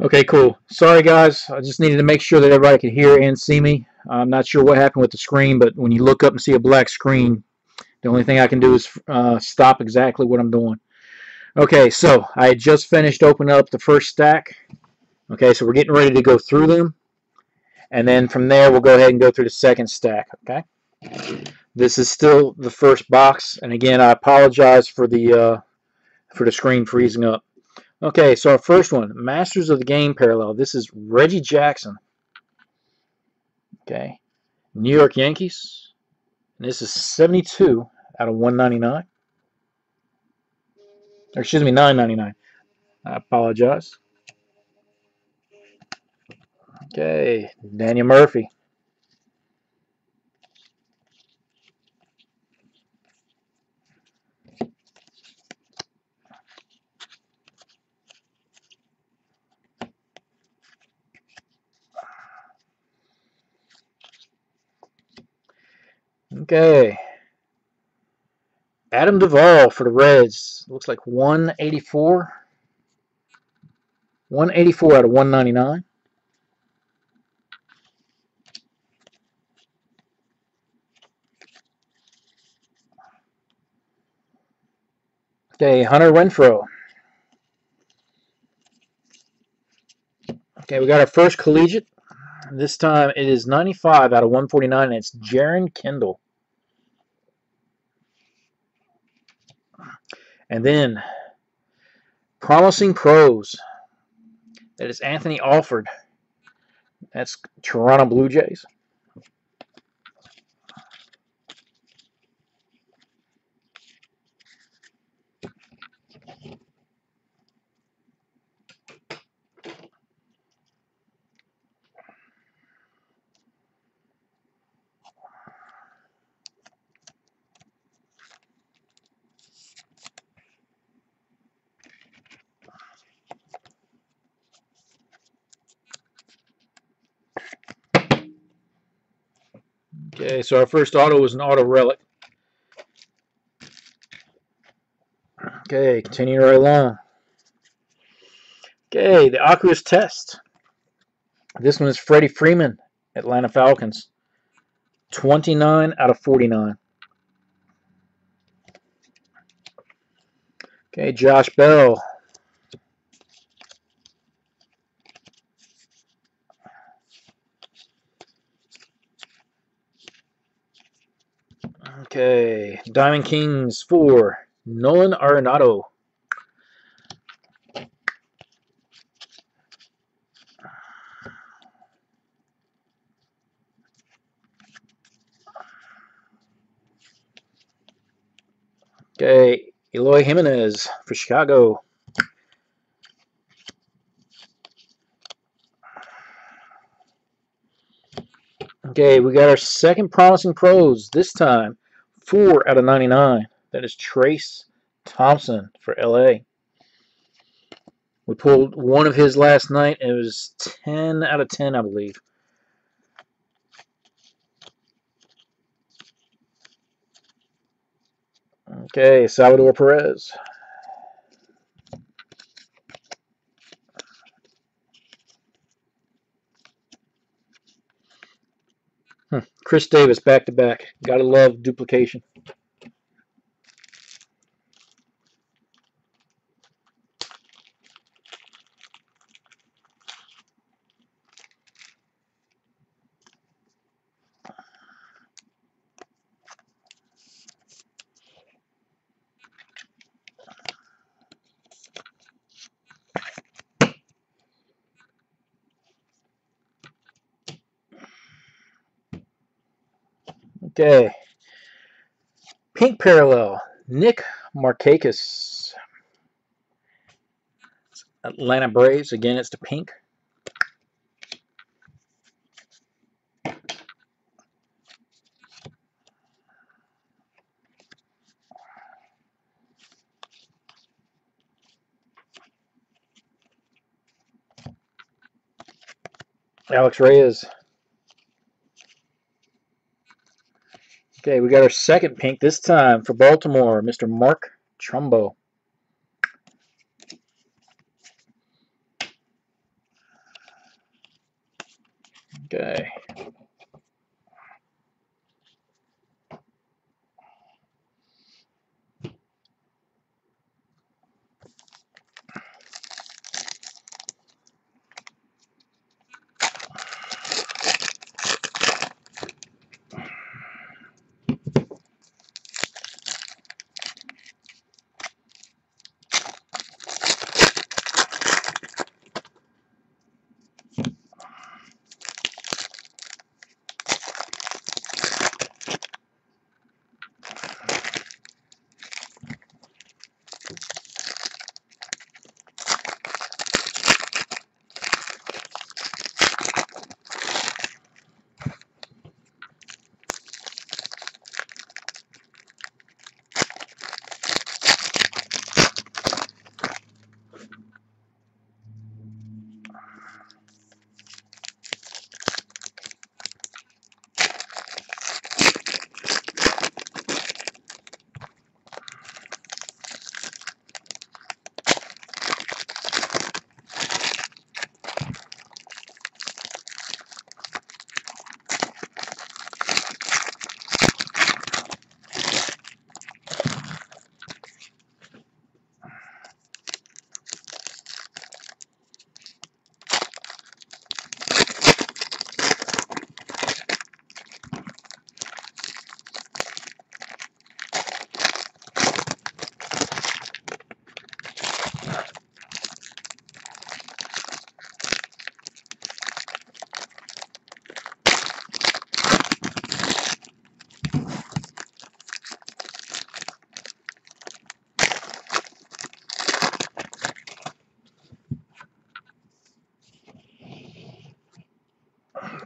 Okay, cool. Sorry, guys. I just needed to make sure that everybody could hear and see me. I'm not sure what happened with the screen, but when you look up and see a black screen, the only thing I can do is uh, stop exactly what I'm doing. Okay, so I just finished opening up the first stack. Okay, so we're getting ready to go through them. And then from there, we'll go ahead and go through the second stack, okay? This is still the first box. And again, I apologize for the, uh, for the screen freezing up. Okay, so our first one, Masters of the Game Parallel. This is Reggie Jackson. Okay, New York Yankees. And this is 72 out of 199. Or excuse me, 999. I apologize. Okay, Daniel Murphy. Okay. Adam Duvall for the Reds. Looks like 184. 184 out of 199. Okay, Hunter Renfroe. Okay, we got our first collegiate. This time it is 95 out of 149, and it's Jeren Kendall. And then Promising Pros. That is Anthony Alford. That's Toronto Blue Jays. Okay, so our first auto was an auto relic. Okay, continuing right along. Okay, the Aqueous Test. This one is Freddie Freeman, Atlanta Falcons. 29 out of 49. Okay, Josh Bell, Okay, Diamond Kings 4, Nolan Arenado. Okay, Eloy Jimenez for Chicago. Okay, we got our second promising pros this time. 4 out of 99. That is Trayce Thompson for LA. We pulled one of his last night. It was 10 out of 10, I believe. Okay, Salvador Perez. Hmm. Chris Davis back to back. Gotta love duplication. Okay. Pink parallel. Nick Markakis. Atlanta Braves. Again, it's the pink. Alex Reyes. Okay, we got our second pink this time for Baltimore, Mr. Mark Trumbo. Okay.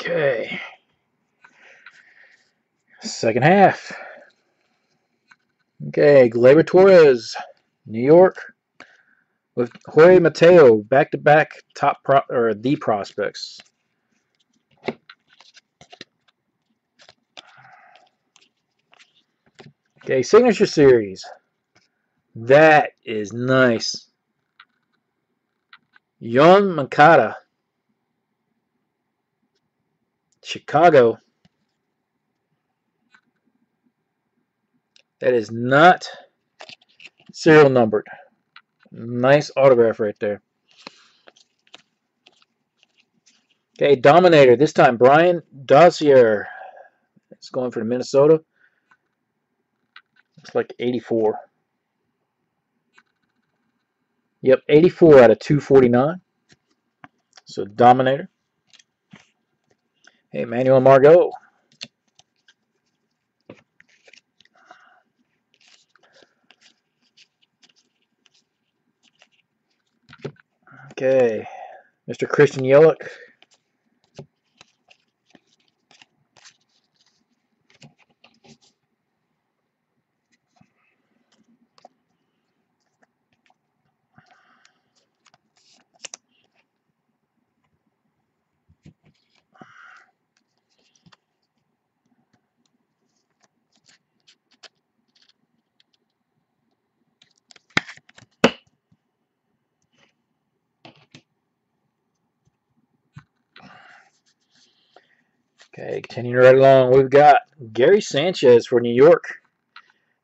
Okay. Second half. Okay, Gleyber Torres, New York, with Jorge Mateo, back-to-back top pro or the prospects. Okay, signature series. That is nice. Yoan Moncada. Chicago. That is not serial numbered. Nice autograph right there. Okay, Dominator. This time, Brian Dozier. It's going for the Minnesota. Looks like 84. Yep, 84 out of 249. So, Dominator. Hey, Manuel Margot. Okay, Mr. Christian Yelich. Okay, continuing right along, we've got Gary Sanchez for New York.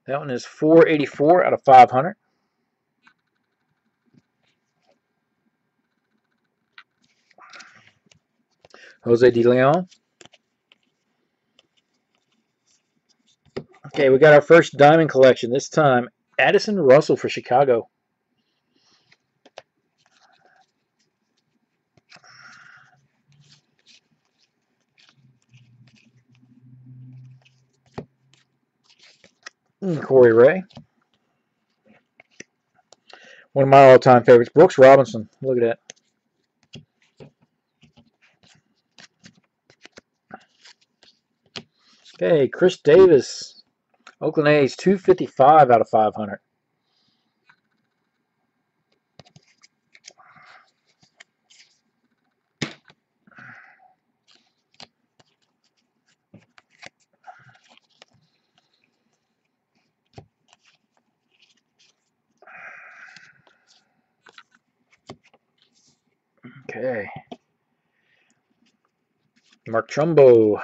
That one is 484 out of 500. Jose De Leon. Okay, we got our first diamond collection. This time, Addison Russell for Chicago. Hmm, Corey Ray. One of my all-time favorites, Brooks Robinson. Look at that. Okay, Chris Davis. Oakland A's 255 out of 500. Okay. Mark Trumbo.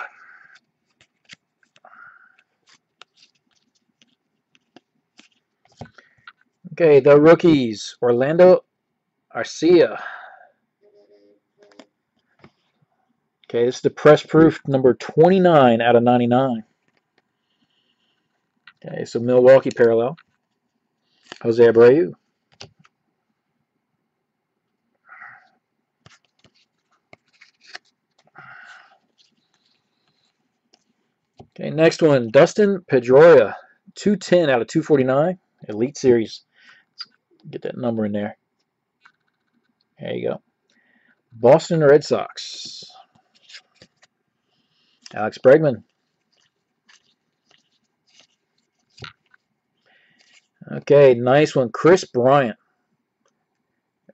Okay, the rookies. Orlando Arcia. Okay, this is the press proof number 29 out of 99. Okay, so Milwaukee parallel. Jose Abreu. Okay, next one, Dustin Pedroia, 210 out of 249, Elite Series. Let's get that number in there. There you go. Boston Red Sox. Alex Bregman. Okay, nice one. Kris Bryant.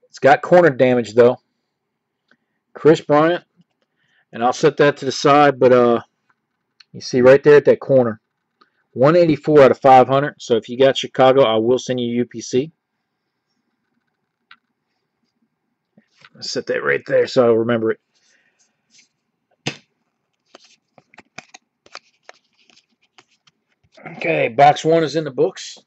It's got corner damage, though. Kris Bryant. And I'll set that to the side, but uh, you see right there at that corner. 184 out of 500. So if you got Chicago, I will send you UPC. Set that right there so I'll remember it. Okay, box one is in the books.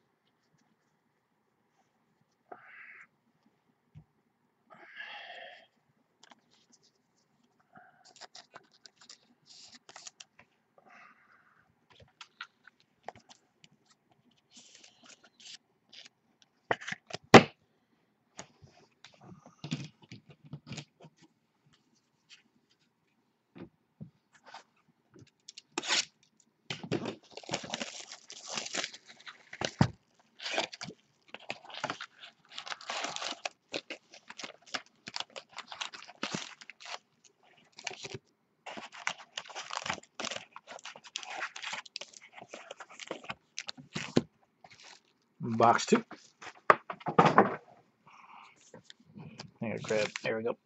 Box two. There, grab. There we go.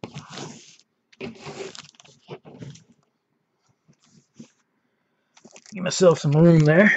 Give myself some room there.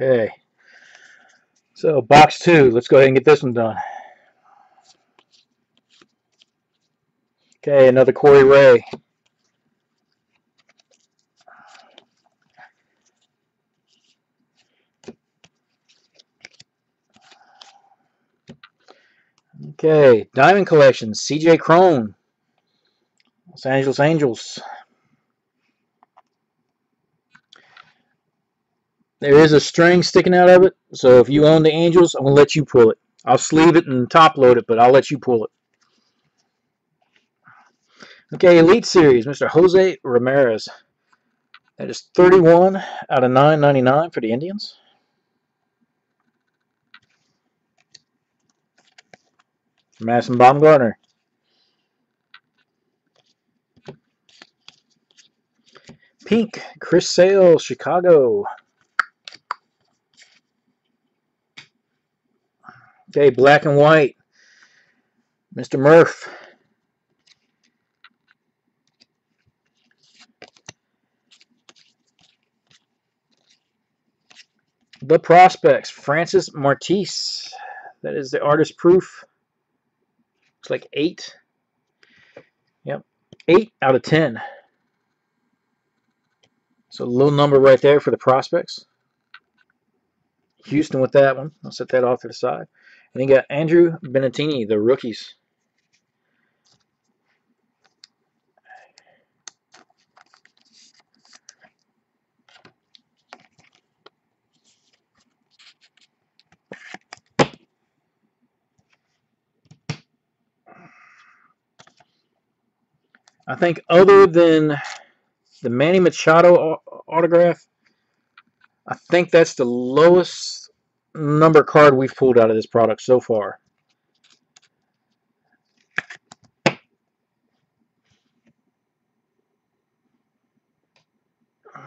Okay. So box two, let's go ahead and get this one done. Okay, another Corey Ray. Okay, Diamond Collection, CJ Cron, Los Angeles Angels. There is a string sticking out of it, so if you own the Angels, I'm going to let you pull it. I'll sleeve it and top load it, but I'll let you pull it. Okay, Elite Series, Mr. Jose Ramirez. That is 31 out of 999 for the Indians. Madison Bumgarner. Pink, Chris Sale, Chicago. Okay, black and white. Mr. Murph. The Prospects, Francis Martes. That is the artist proof. Looks like eight. Yep, eight out of ten. So a little number right there for the Prospects. Houston with that one. I'll set that off to the side. And you got Andrew Benintendi, the rookies. I think other than the Manny Machado autograph, I think that's the lowest number card we've pulled out of this product so far.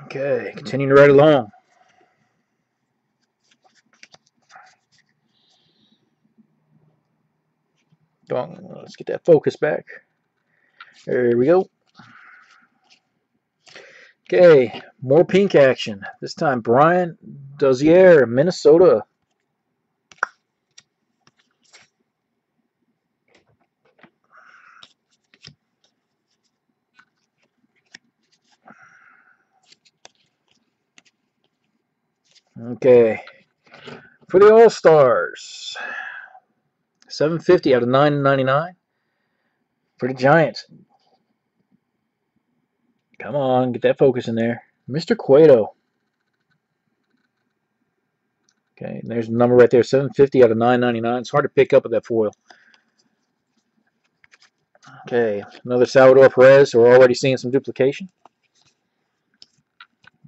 Okay, continuing right along. Let's get that focus back. There we go. Okay, more pink action. This time Brian Dozier, Minnesota. Okay, for the All-Stars, 750 out of 999 for the Giants. Come on, get that focus in there. Mr. Cueto. Okay, there's the number right there, 750 out of 999. It's hard to pick up with that foil. Okay, another Salvador Perez. We're already seeing some duplication.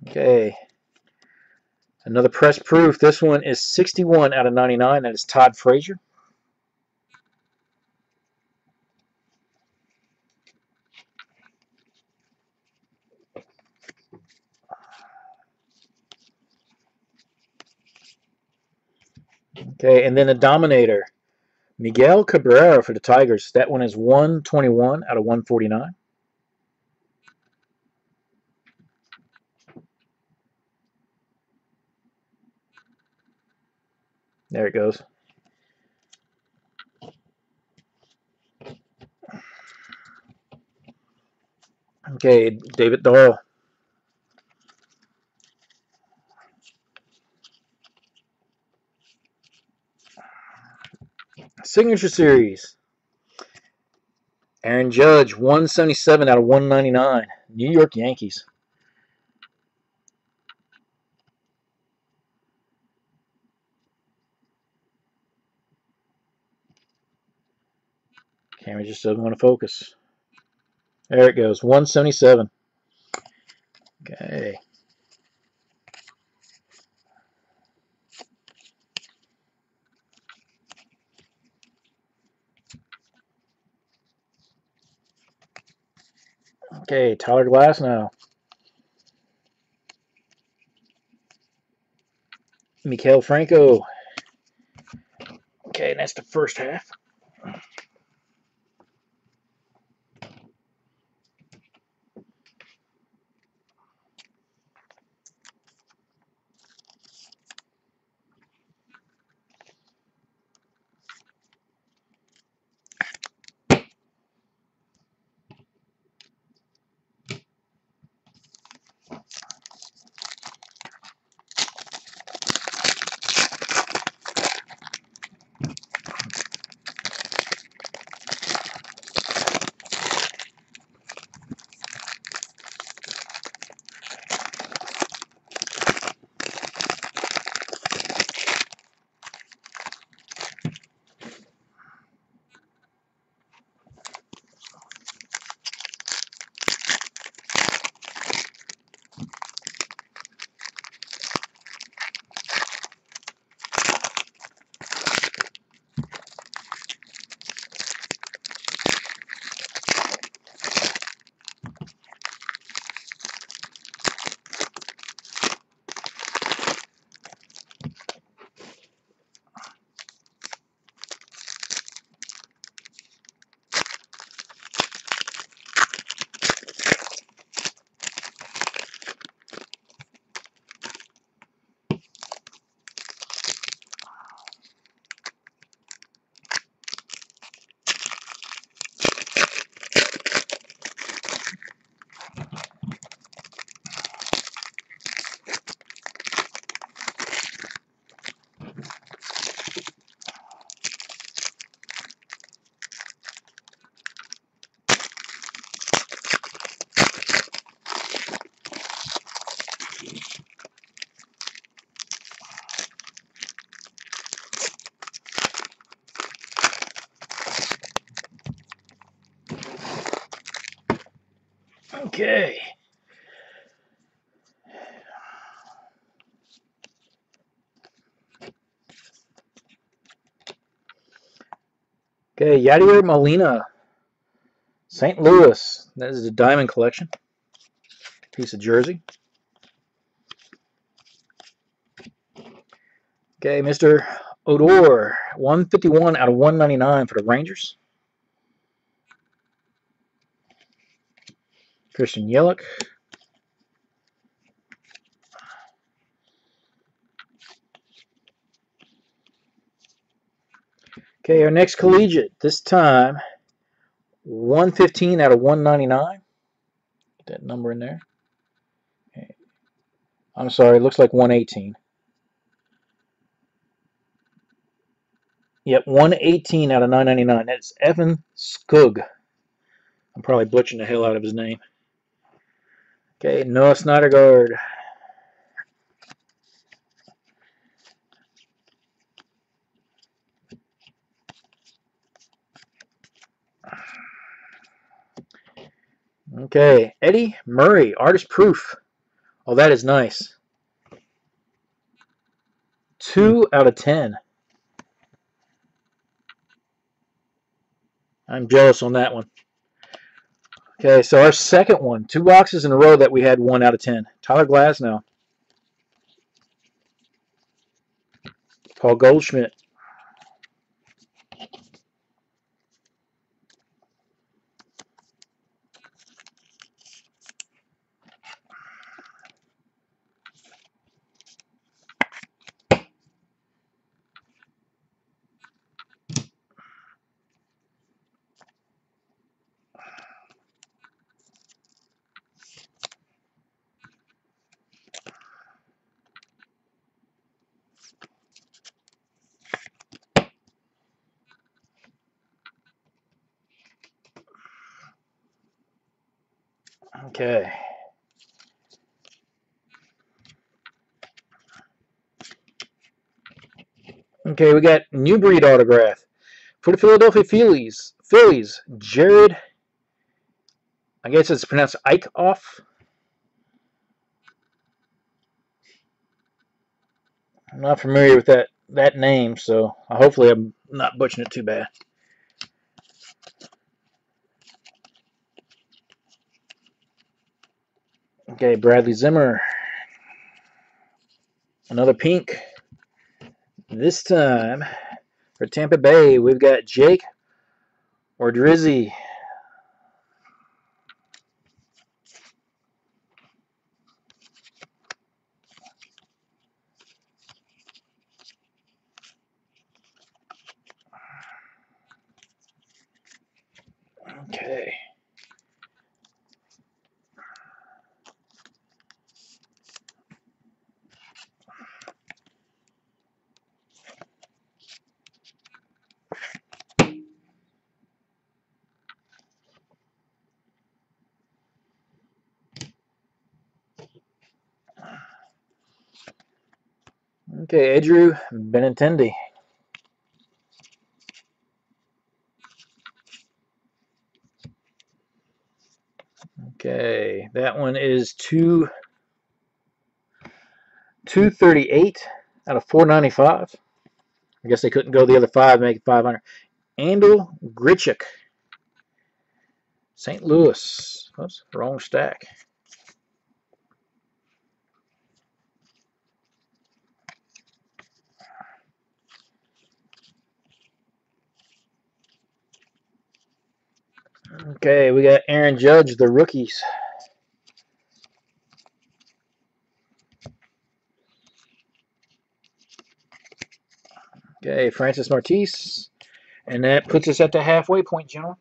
Okay, another press proof. This one is 61 out of 99. That is Todd Frazier. Okay, and then the Dominator. Miguel Cabrera for the Tigers. That one is 121 out of 149. There it goes. Okay, David Dahl. Signature Series. Aaron Judge, 177 out of 199. New York Yankees. Camera just doesn't want to focus. There it goes, 177. Okay. Okay, Tyler Glasnow. Maikel Franco. Okay, and that's the first half. Okay. Okay, Yadier Molina, St. Louis. That is a diamond collection. Piece of jersey. Okay, Mr. Odor, 151 out of 199 for the Rangers. Christian Yelich. Okay, our next collegiate, this time 115 out of 199. Get that number in there. Okay. I'm sorry, it looks like 118. Yep, 118 out of 999. That's Evan Skoug. I'm probably butchering the hell out of his name. Okay, Noah Syndergaard. Okay, Eddie Murray, artist proof. Oh, that is nice. Two out of ten. I'm jealous on that one. Okay, so our second one, two boxes in a row that we had one out of ten. Tyler Glasnow. Paul Goldschmidt. Okay. Okay, we got new breed autograph for the Philadelphia Phillies. Phillies, Jerad. I guess it's pronounced Ike off. I'm not familiar with that that name, so hopefully I'm not butchering it too bad. Okay, Bradley Zimmer. Another pink. This time for Tampa Bay, we've got Jake Odorizzi. Okay. Okay, Andrew Benintendi. Okay, that one is two two thirty eight out of four ninety five. I guess they couldn't go the other five, make it five hundred. Andal Grichuk, St. Louis. Oops, wrong stack. Okay, we got Aaron Judge, the rookies. Okay, Francis Martes. And that puts us at the halfway point, gentlemen.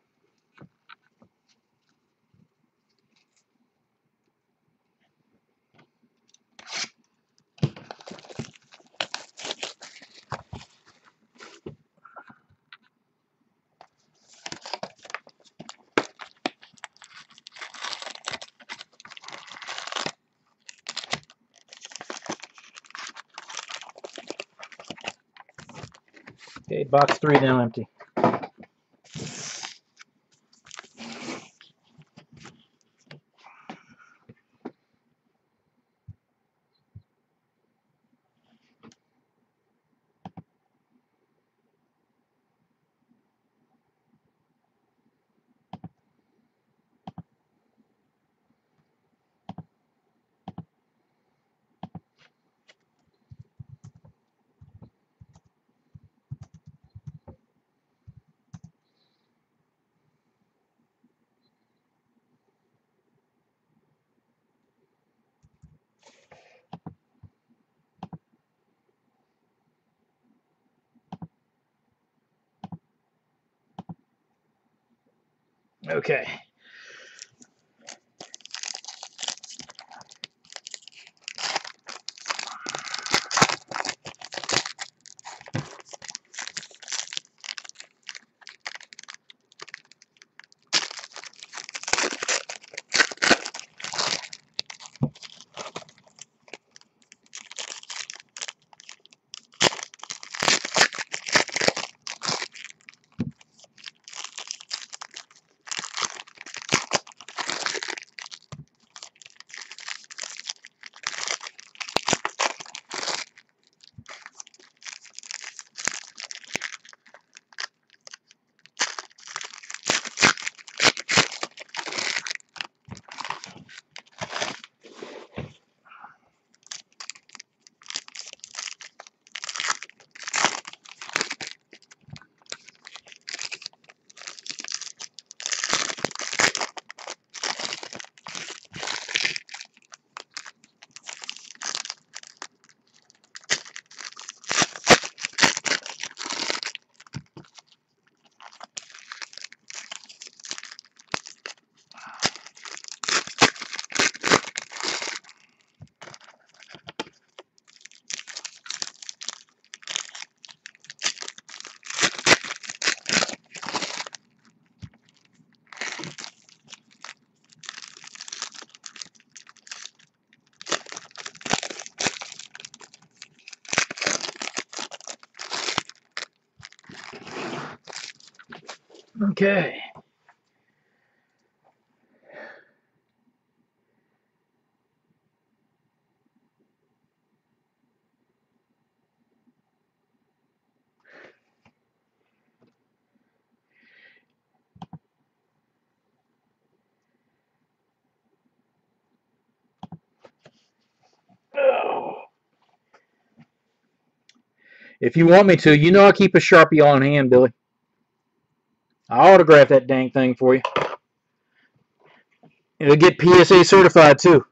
Okay, box three now empty. Okay. Okay. If you want me to, you know I keep a Sharpie on hand, Billy. Autograph that dang thing for you. It'll get PSA certified too.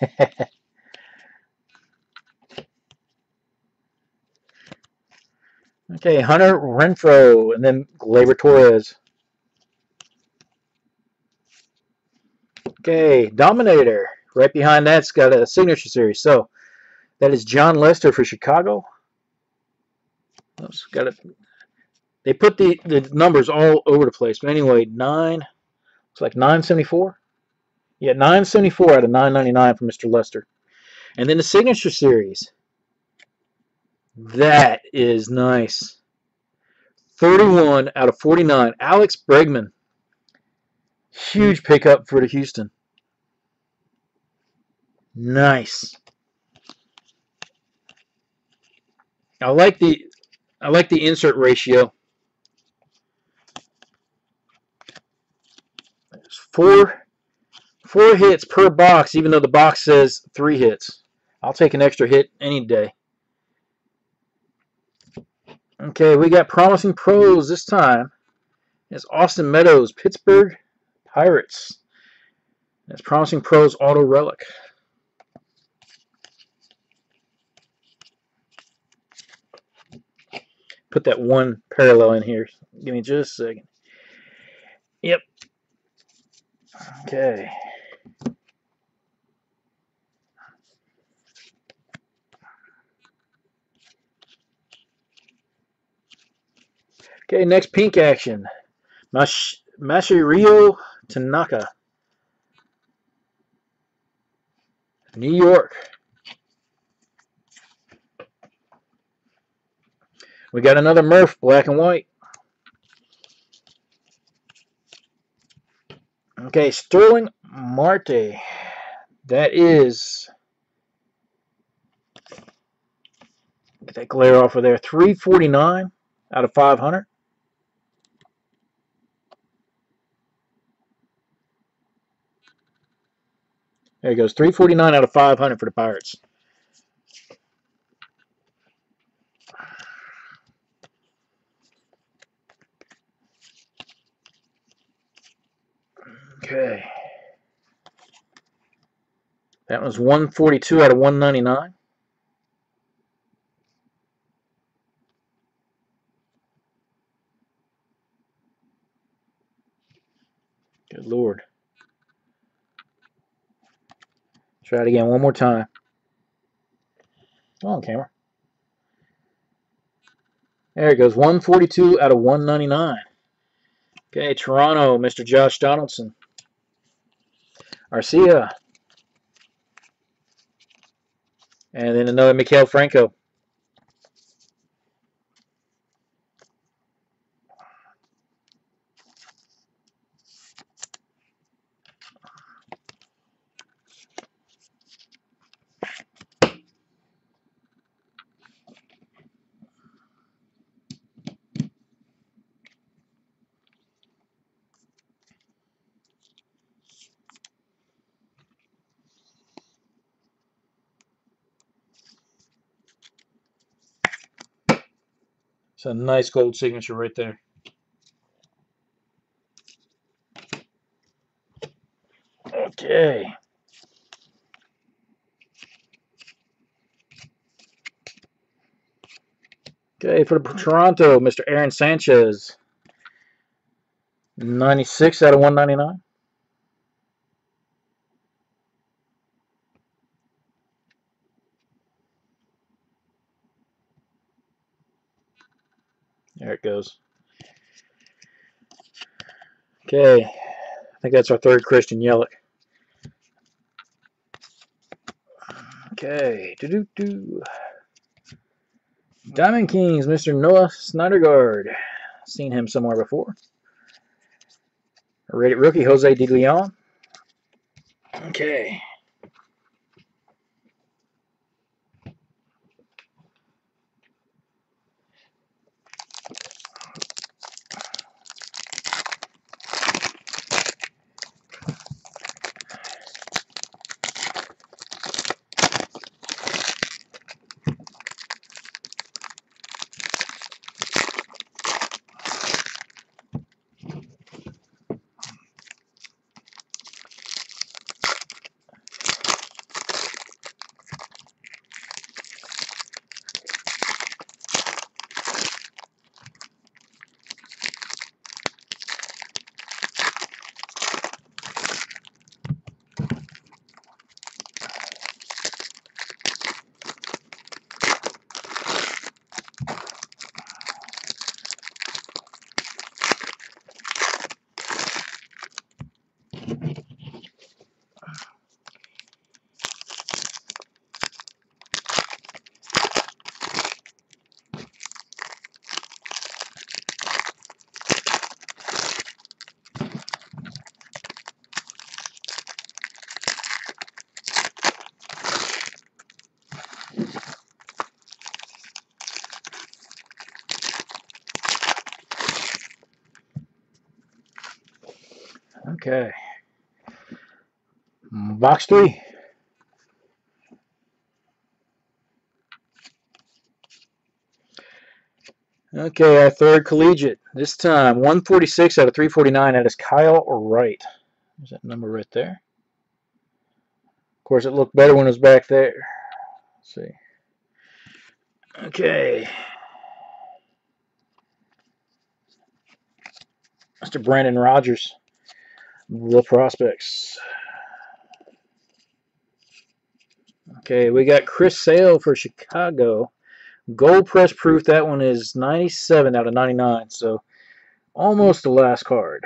okay, Hunter Renfroe and then Gleyber Torres. Okay, Dominator. Right behind that's got a signature series. So that is Jon Lester for Chicago. Oops, got it. They put the, the numbers all over the place. But anyway, nine. It's like 974. Yeah, 974 out of 999 for Mr. Lester. And then the signature series. That is nice. 31 out of 49. Alex Bregman. Huge pickup for the Houston. Nice. I like the I like the insert ratio. Four four hits per box, even though the box says three hits. I'll take an extra hit any day. Okay, we got promising pros this time. It's Austin Meadows, Pittsburgh Pirates. That's promising pros auto relic. put that one parallel in here. Give me just a second. Yep. Okay. Okay, next pink action. Mash Masahiro Tanaka. New York. We got another Murph, black and white. Okay, Starling Marte. That is. Get that glare off of there. 349 out of 500. There he goes. 349 out of 500 for the Pirates. Okay. That was 142 out of 199. Good Lord. Try it again one more time. Come on, camera. There it goes. 142 out of 199. Okay, Toronto, Mr. Josh Donaldson. Arcia. And then another Maikel Franco. It's a nice gold signature right there. Okay. Okay, for Toronto, Mr. Aaron Sanchez. 96 out of 199. There it goes. Okay, I think that's our third Christian Yelich. Okay, do do do. Diamond Kings, Mr. Noah Syndergaard. Seen him somewhere before. Rated rookie, Jose De Leon. Okay. Okay. Box three. Okay, our third collegiate. This time, 146 out of 349. That is Kyle Wright. There's that number right there. Of course, it looked better when it was back there. Let's see. Okay. Mr. Brendan Rodgers. The prospects. Okay, we got Chris Sale for Chicago. Gold press proof. That one is 97 out of 99. So almost the last card.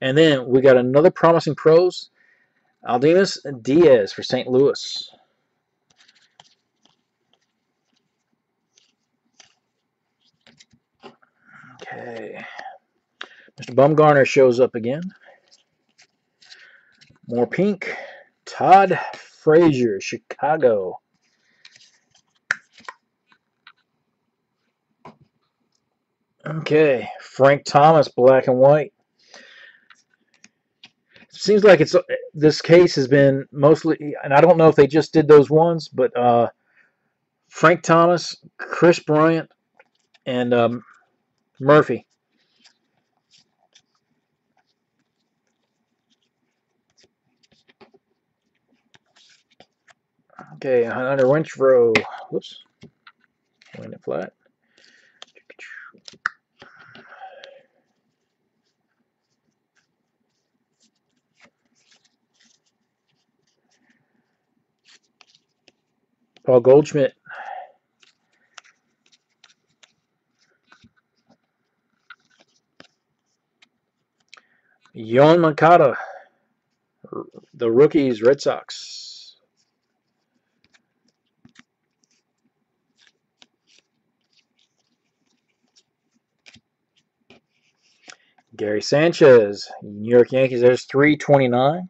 And then we got another promising pros. Aledmys Diaz for St. Louis. Okay. Mr. Bumgarner shows up again. More pink. Todd Frazier, Chicago. Okay, Frank Thomas, black and white. Seems like it's this case has been mostly, and I don't know if they just did those ones, but uh, Frank Thomas, Kris Bryant, and um, Murphy. Okay, Hunter Winchrow. Whoops. Wind it flat. Paul Goldschmidt. Yoan Moncada, the rookies, Red Sox. Gary Sanchez, New York Yankees, there's 329.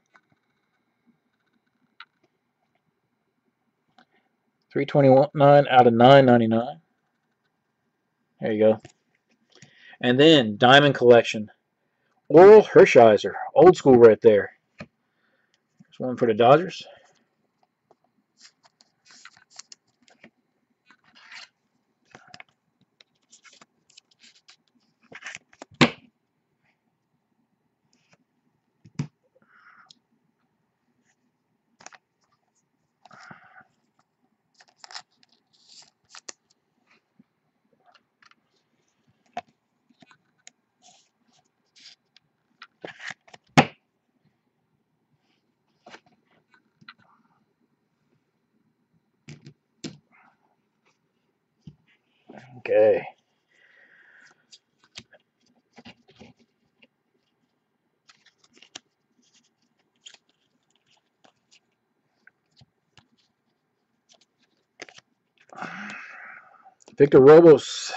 329 out of 999. There you go. And then Diamond Collection. Orel Hershiser. Old school right there. There's one for the Dodgers. Okay. Victor Robles.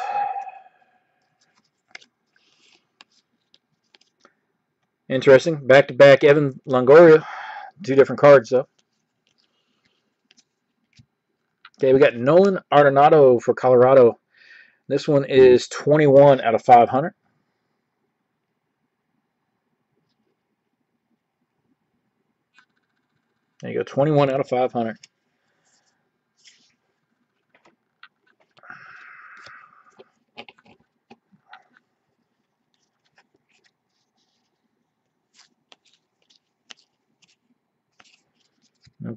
Interesting. Back to back Evan Longoria. Two different cards though. Okay, we got Nolan Arenado for Colorado. This one is 21 out of 500. There you go, 21 out of 500.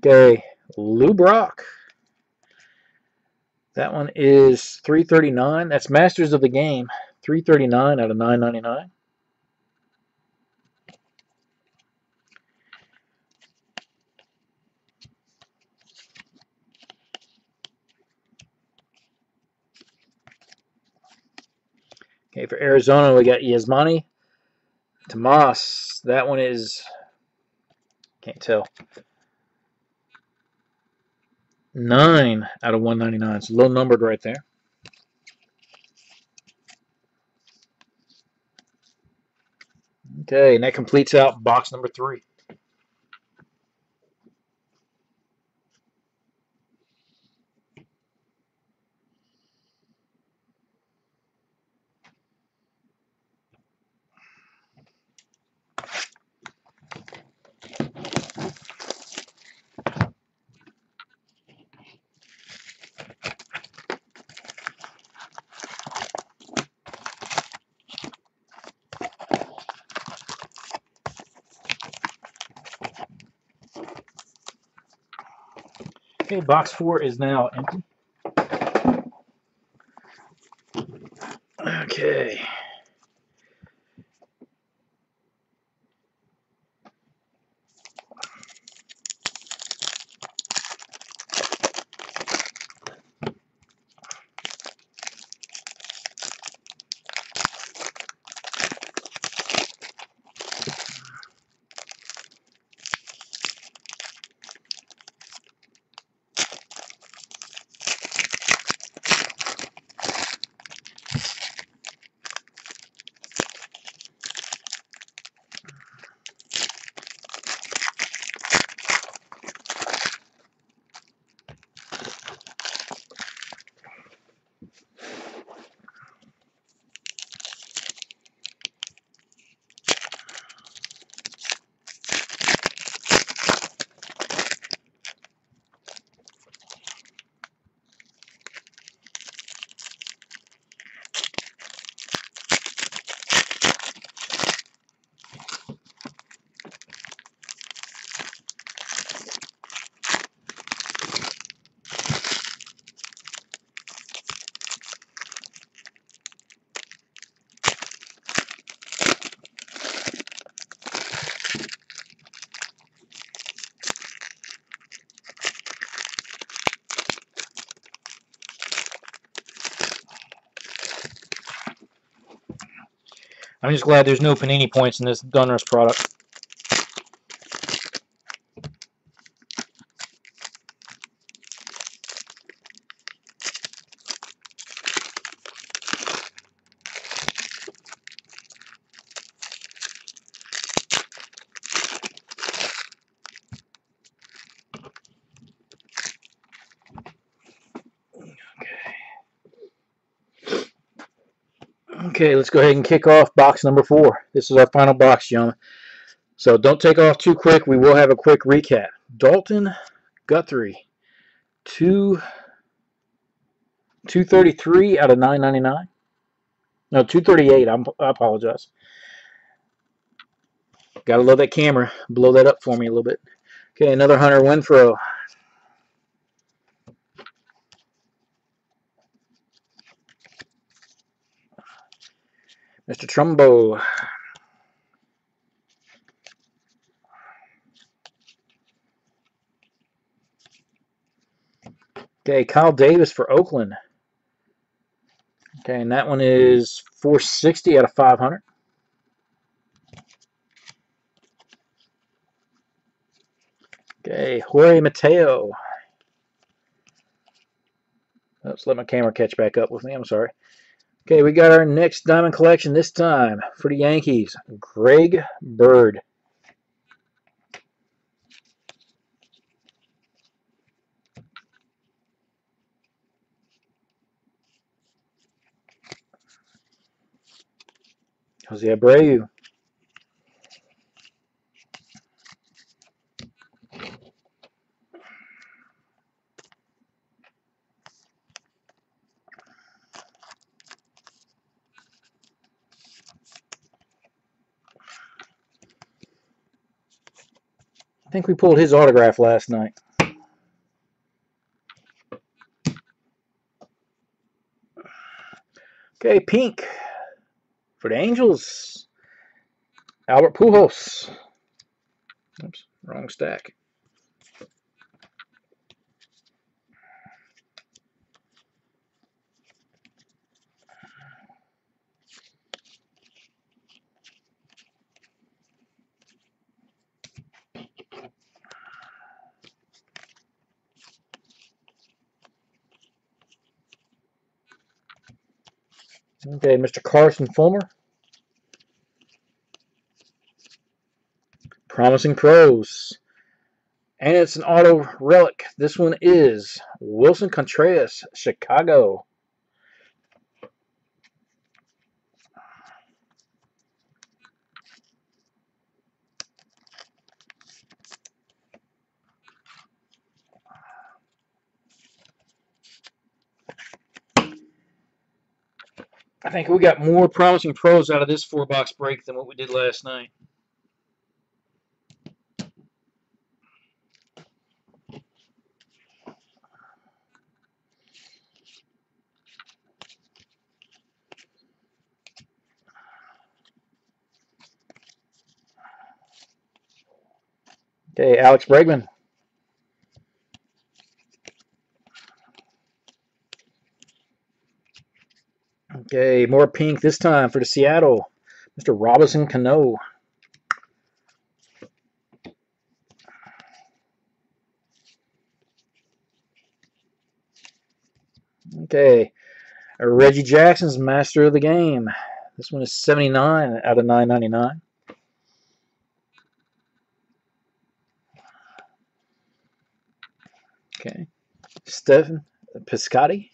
Okay, Lou Brock. That one is 339. That's Masters of the Game. 339 out of 999. Okay, for Arizona, we got Yasmany Tomas. That one is, can't tell. 9 out of 199. It's low numbered right there. Okay, and that completes out box number three. Okay, box four is now empty. I'm just glad there's no panini points in this Donruss product. Okay, let's go ahead and kick off box number four. This is our final box, gentlemen. So don't take off too quick. We will have a quick recap. Dalton Guthrie, two, 233 out of 999. No, 238. I'm, I apologize. Got to love that camera. Blow that up for me a little bit. Okay, another Hunter Renfroe. Mr. Trumbo. Okay, Kyle Davis for Oakland. Okay, and that one is 460 out of 500. Okay, Jorge Mateo. Let's let my camera catch back up with me. I'm sorry. Okay, we got our next diamond collection this time for the Yankees. Greg Bird. Jose Abreu. Think we pulled his autograph last night. Okay, pink for the Angels. Albert Pujols. Oops, wrong stack. Okay, Mr. Carson Fulmer. Promising Pros. And it's an auto relic. This one is Willson Contreras, Chicago. Think we got more promising pros out of this four box break than what we did last night. Okay, Alex Bregman. Okay, more pink this time for the Seattle. Mr. Robinson Cano. Okay, Reggie Jackson's Master of the Game. This one is 79 out of 999. Okay, Stephen Piscotty.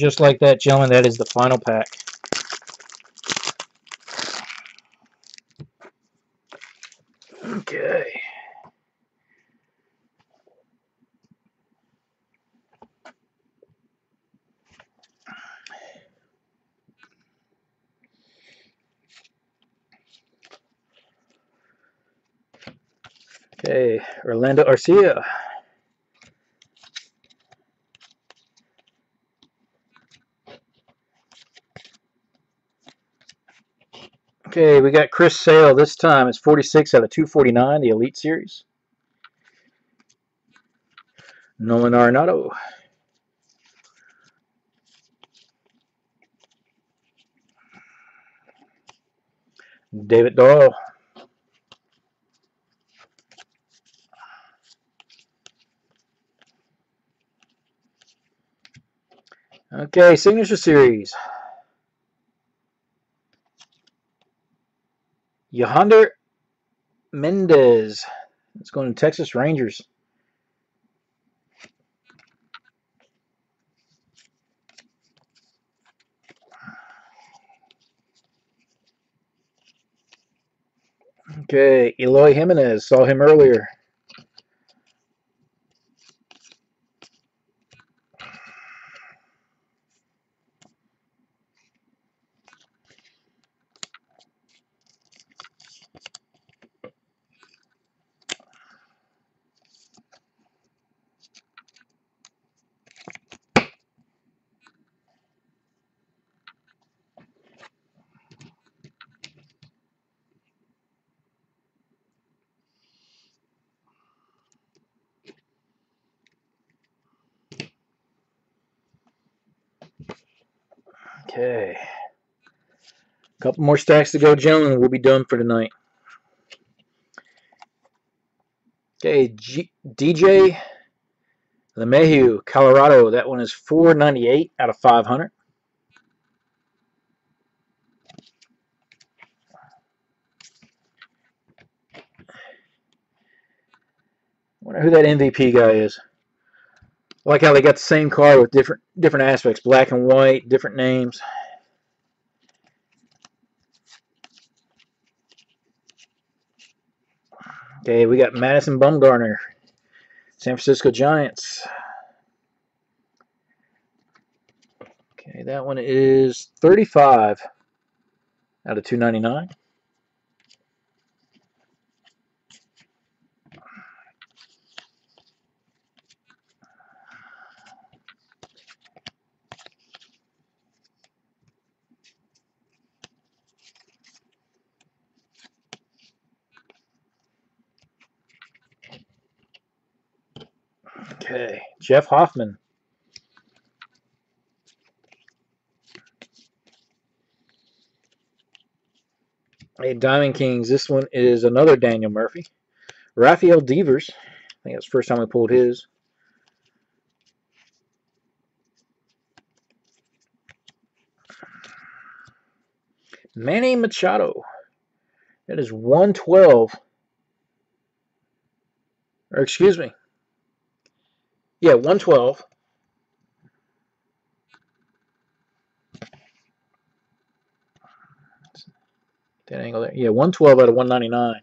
Just like that, gentlemen, that is the final pack. Okay. Okay, Orlando Arcia. Okay, we got Chris Sale this time. It's 46 out of 249, the Elite Series. Nolan Arenado. David Dahl. Okay, Signature Series. Yohander Mendez. It's going to Texas Rangers. Okay, Eloy Jimenez. Saw him earlier. Okay. A couple more stacks to go, gentlemen. We'll be done for tonight. Okay, G DJ LeMahieu, Colorado. That one is 498 out of 500. wonder who that MVP guy is. I like how they got the same card with different different aspects, black and white, different names. Okay, we got Madison Bumgarner, San Francisco Giants. Okay, that one is 35 out of 299. Okay, Jeff Hoffman. Hey, Diamond Kings. This one is another Daniel Murphy. Rafael Devers. I think that's the first time we pulled his. Manny Machado. That is 112. Or excuse me. Yeah, 112. That angle there. Yeah, 112 out of 199.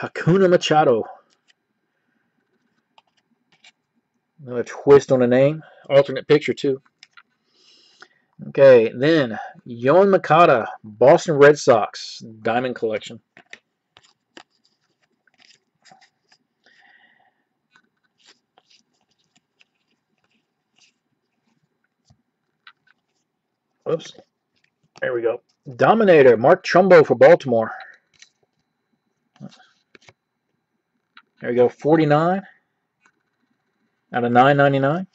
Hakuna Machado. Another twist on the name. Alternate picture, too. Okay, then Yoan Moncada, Boston Red Sox, Diamond Collection. Oops. There we go. Dominator, Mark Trumbo for Baltimore. There we go, 49 out of 999.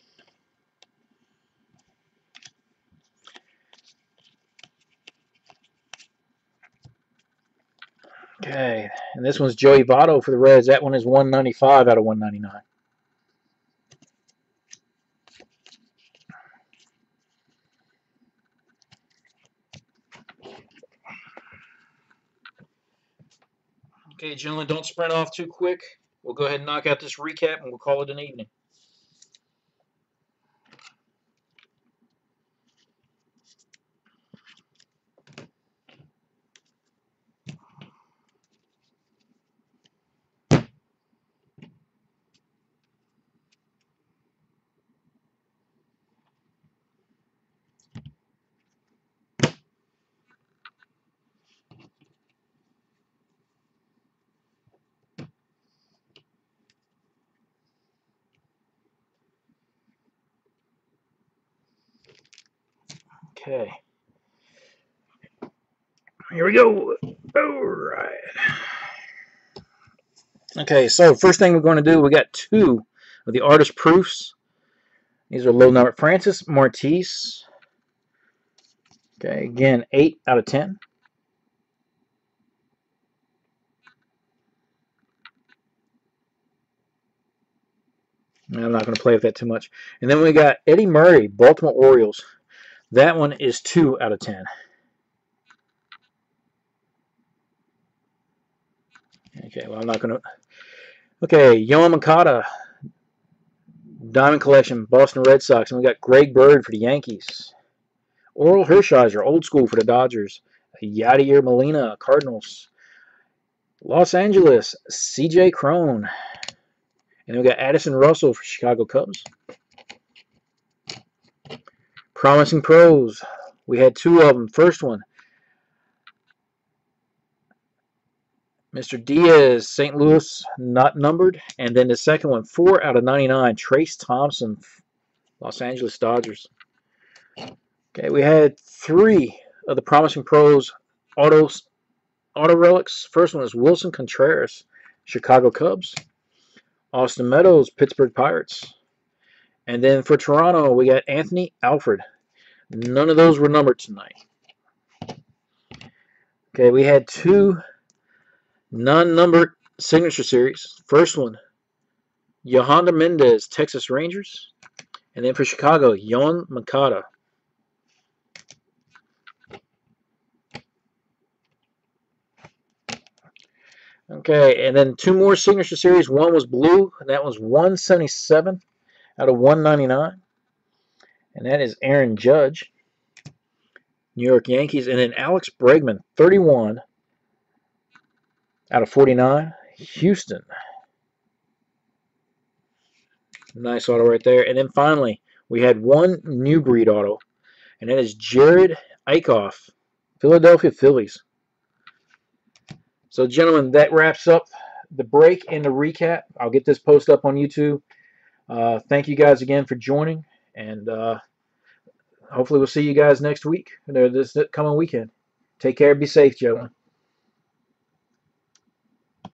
Okay, and this one's Joey Votto for the Reds. That one is 195 out of 199. Okay, gentlemen, don't sprint off too quick. We'll go ahead and knock out this recap and we'll call it an evening. Okay. Here we go. All right. Okay, so first thing we're going to do, we got two of the artist proofs. These are low number. Francis Martes. Okay, again, 8 out of 10. I'm not going to play with that too much. And then we got Eddie Murray, Baltimore Orioles. That one is 2 out of 10. Okay, well, I'm not going to... Okay, Moncada, Diamond Collection, Boston Red Sox. And we got Greg Bird for the Yankees. Orel Hershiser, Old School for the Dodgers. Yadier Molina, Cardinals. Los Angeles, C.J. Cron. And we got Addison Russell for Chicago Cubs. Promising Pros. We had two of them. First one, Mr. Diaz, St. Louis, not numbered. And then the second one, 4 out of 99, Trayce Thompson, Los Angeles Dodgers. Okay, we had three of the Promising Pros autos, auto relics. First one is Willson Contreras, Chicago Cubs. Austin Meadows, Pittsburgh Pirates. And then for Toronto, we got Anthony Alford. None of those were numbered tonight. Okay, we had two non-numbered signature series. First one, Yohander Mendez, Texas Rangers. And then for Chicago, Yoan Moncada. Okay, and then two more signature series. One was blue, and that was 177 out of 199. And that is Aaron Judge, New York Yankees. And then Alex Bregman, 31 out of 49, Houston. Nice auto right there. And then finally, we had one new breed auto, and that is Jerad Eickhoff, Philadelphia Phillies. So, gentlemen, that wraps up the break and the recap. I'll get this post up on YouTube. Uh, thank you guys again for joining, and uh, hopefully we'll see you guys next week, this coming weekend. Take care. Be safe, gentlemen.